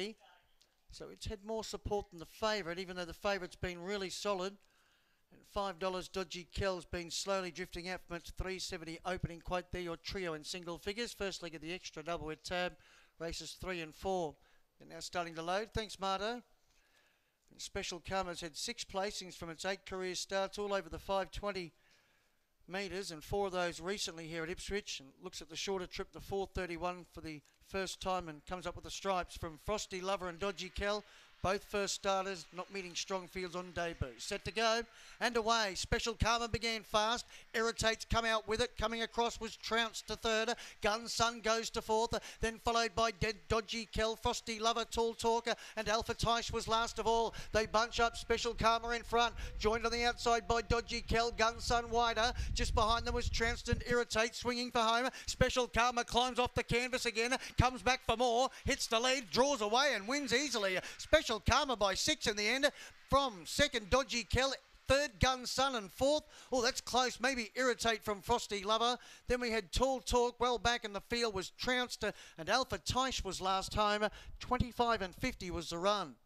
370. So it's had more support than the favourite, even though the favourite's been really solid. And five dollars Dodgy Kell's been slowly drifting out from its 370 opening quite there. Your trio in single figures. First leg of the extra double with tab. Races three and four. They're now starting to load. Thanks, Marto. And Special Karma's had six placings from its eight career starts all over the 520 metres and four of those recently here at Ipswich and looks at the shorter trip the 431 for the first time and comes up with the stripes from Frosty Lover and Dodgy Kell both first starters not meeting strong fields on debut. Set to go and away. Special Karma began fast. Irritates come out with it. Coming across was trounced to third. Gun Sun goes to fourth. Then followed by Dead Dodgy Kell, Frosty Lover, Tall Talker, and Alpha Tice was last of all. They bunch up Special Karma in front. Joined on the outside by Dodgy Kell, Gun Sun wider. Just behind them was trounced and Irritate swinging for home. Special Karma climbs off the canvas again. Comes back for more. Hits the lead, draws away and wins easily. Special Special Karma by six in the end. From second, Dodgy Kelly Third, Gun Sun, and fourth. Oh, that's close. Maybe Irritate from Frosty Lover. Then we had Tall Talk. Well back in the field was Trounced, uh, and Alpha Tice was last home. 25 and 50 was the run.